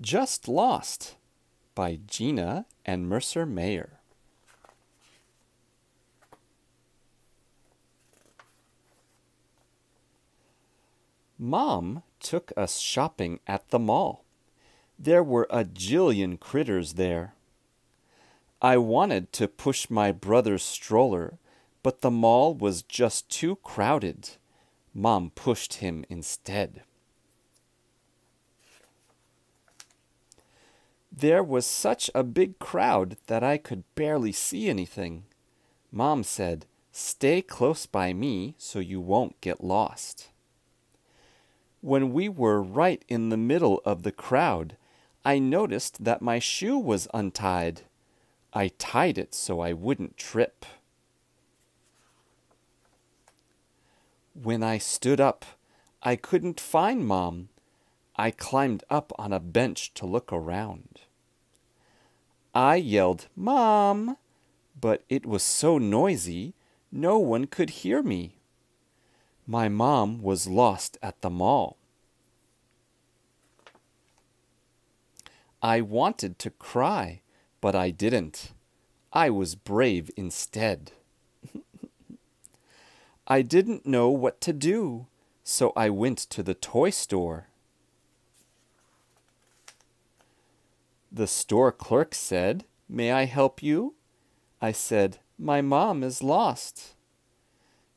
Just Lost by Gina and Mercer Mayer. Mom took us shopping at the mall. There were a jillion critters there. I wanted to push my brother's stroller, but the mall was just too crowded. Mom pushed him instead. There was such a big crowd that I could barely see anything. Mom said, Stay close by me so you won't get lost. When we were right in the middle of the crowd, I noticed that my shoe was untied. I tied it so I wouldn't trip. When I stood up, I couldn't find Mom. I climbed up on a bench to look around. I yelled, Mom! But it was so noisy, no one could hear me. My mom was lost at the mall. I wanted to cry, but I didn't. I was brave instead. I didn't know what to do, so I went to the toy store. The store clerk said, May I help you? I said, My mom is lost.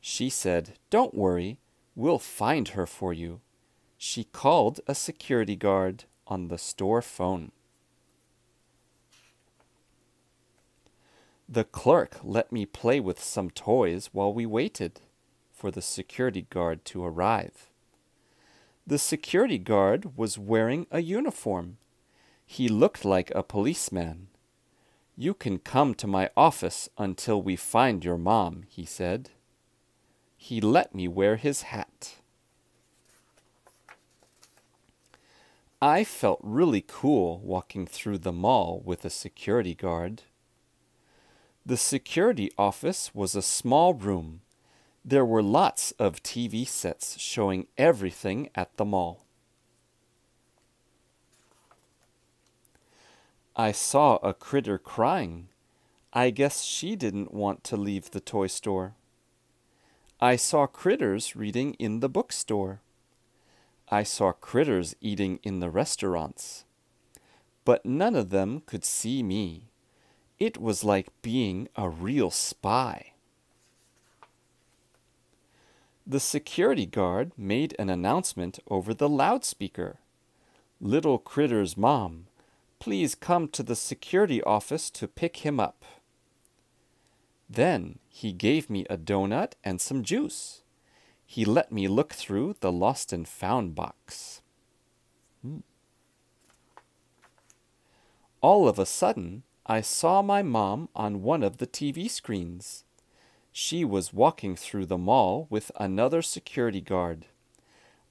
She said, Don't worry, we'll find her for you. She called a security guard on the store phone. The clerk let me play with some toys while we waited for the security guard to arrive. The security guard was wearing a uniform he looked like a policeman. You can come to my office until we find your mom, he said. He let me wear his hat. I felt really cool walking through the mall with a security guard. The security office was a small room. There were lots of TV sets showing everything at the mall. I saw a critter crying. I guess she didn't want to leave the toy store. I saw critters reading in the bookstore. I saw critters eating in the restaurants. But none of them could see me. It was like being a real spy. The security guard made an announcement over the loudspeaker. Little Critter's mom Please come to the security office to pick him up. Then he gave me a donut and some juice. He let me look through the lost and found box. Hmm. All of a sudden, I saw my mom on one of the TV screens. She was walking through the mall with another security guard.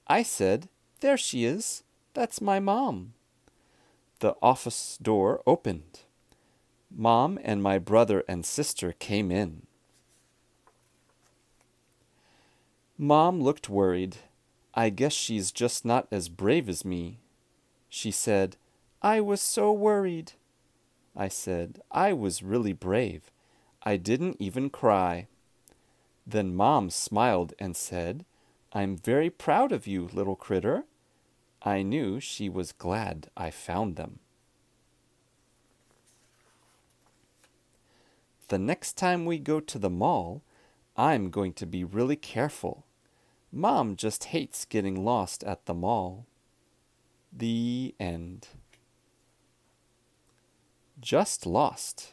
I said, There she is. That's my mom the office door opened. Mom and my brother and sister came in. Mom looked worried. I guess she's just not as brave as me. She said, I was so worried. I said, I was really brave. I didn't even cry. Then Mom smiled and said, I'm very proud of you, little critter. I knew she was glad I found them. The next time we go to the mall, I'm going to be really careful. Mom just hates getting lost at the mall. The end. Just Lost